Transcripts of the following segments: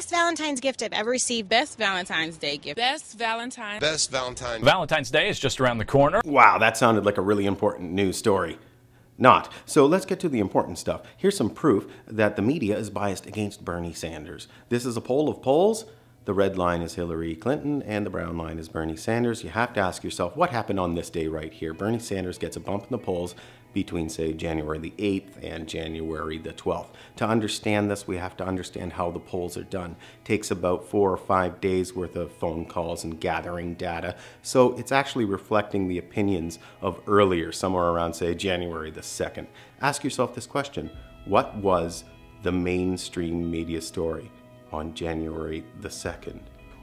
Best Valentine's gift I've ever received. Best Valentine's Day gift. Best Valentine. Best Valentine. Valentine's Day is just around the corner. Wow, that sounded like a really important news story. Not. So let's get to the important stuff. Here's some proof that the media is biased against Bernie Sanders. This is a poll of polls. The red line is Hillary Clinton and the brown line is Bernie Sanders. You have to ask yourself what happened on this day right here. Bernie Sanders gets a bump in the polls between, say, January the 8th and January the 12th. To understand this, we have to understand how the polls are done. It takes about four or five days worth of phone calls and gathering data. So it's actually reflecting the opinions of earlier, somewhere around, say, January the 2nd. Ask yourself this question What was the mainstream media story? on January the 2nd.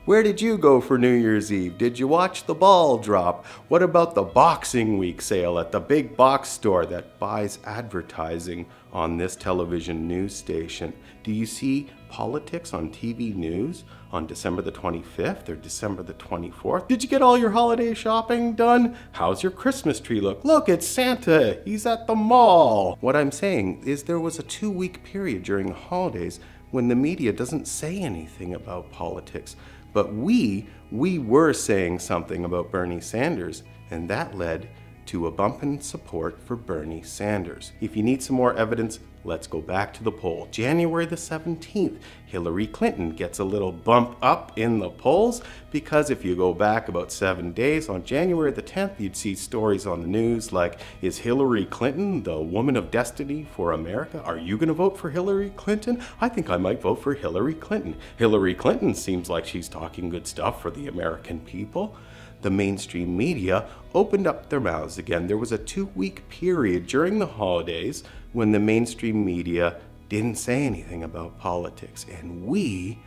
Where did you go for New Year's Eve? Did you watch the ball drop? What about the Boxing Week sale at the big box store that buys advertising on this television news station? Do you see politics on TV news on December the 25th or December the 24th? Did you get all your holiday shopping done? How's your Christmas tree look? Look, it's Santa. He's at the mall. What I'm saying is there was a two week period during the holidays when the media doesn't say anything about politics. But we, we were saying something about Bernie Sanders, and that led to a bump in support for Bernie Sanders. If you need some more evidence, let's go back to the poll. January the 17th, Hillary Clinton gets a little bump up in the polls because if you go back about seven days, on January the 10th, you'd see stories on the news like, is Hillary Clinton the woman of destiny for America? Are you going to vote for Hillary Clinton? I think I might vote for Hillary Clinton. Hillary Clinton seems like she's talking good stuff for the American people the mainstream media opened up their mouths again. There was a two week period during the holidays when the mainstream media didn't say anything about politics. And we,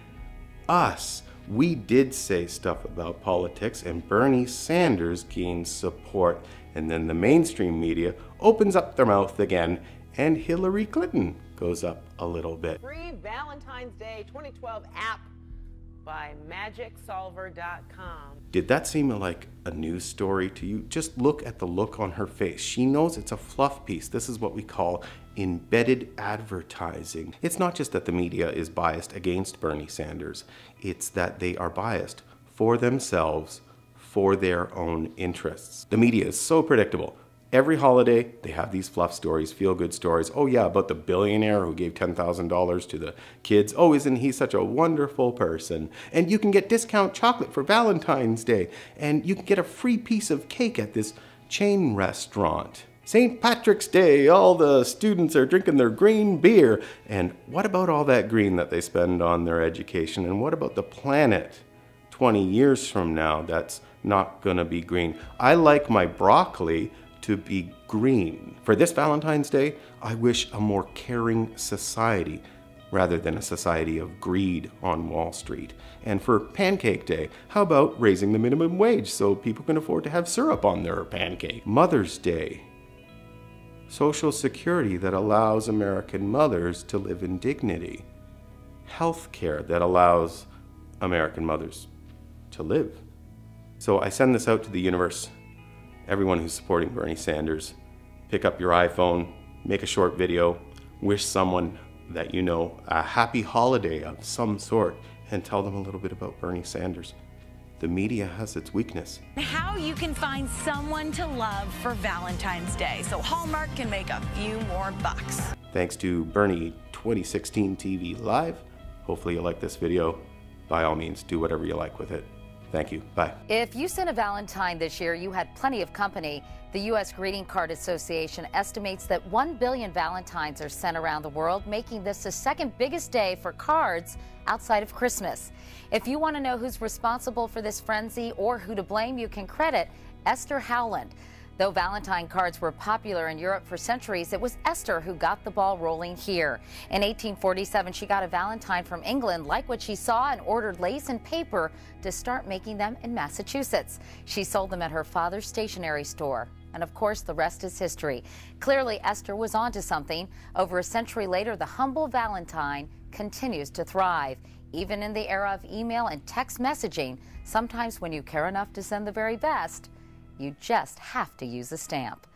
us, we did say stuff about politics, and Bernie Sanders gained support. And then the mainstream media opens up their mouth again, and Hillary Clinton goes up a little bit. Free Valentine's Day 2012 app by magicsolver.com. Did that seem like a news story to you? Just look at the look on her face. She knows it's a fluff piece. This is what we call embedded advertising. It's not just that the media is biased against Bernie Sanders, it's that they are biased for themselves, for their own interests. The media is so predictable. Every holiday, they have these fluff stories, feel good stories. Oh, yeah, about the billionaire who gave $10,000 to the kids. Oh, isn't he such a wonderful person? And you can get discount chocolate for Valentine's Day. And you can get a free piece of cake at this chain restaurant. St. Patrick's Day, all the students are drinking their green beer. And what about all that green that they spend on their education? And what about the planet 20 years from now that's not gonna be green? I like my broccoli to be green. For this Valentine's Day, I wish a more caring society rather than a society of greed on Wall Street. And for Pancake Day, how about raising the minimum wage so people can afford to have syrup on their pancake? Mother's Day, Social Security that allows American mothers to live in dignity. Health care that allows American mothers to live. So I send this out to the universe everyone who's supporting Bernie Sanders, pick up your iPhone, make a short video, wish someone that you know a happy holiday of some sort, and tell them a little bit about Bernie Sanders. The media has its weakness. How you can find someone to love for Valentine's Day so Hallmark can make a few more bucks. Thanks to Bernie 2016 TV Live. Hopefully you like this video. By all means, do whatever you like with it. Thank you. Bye. If you sent a Valentine this year, you had plenty of company. The U.S. Greeting Card Association estimates that 1 billion Valentines are sent around the world, making this the second biggest day for cards outside of Christmas. If you want to know who's responsible for this frenzy or who to blame, you can credit Esther Howland. Though Valentine cards were popular in Europe for centuries, it was Esther who got the ball rolling here. In 1847, she got a Valentine from England, like what she saw, and ordered lace and paper to start making them in Massachusetts. She sold them at her father's stationery store. And of course, the rest is history. Clearly, Esther was onto something. Over a century later, the humble Valentine continues to thrive. Even in the era of email and text messaging, sometimes when you care enough to send the very best, you just have to use a stamp.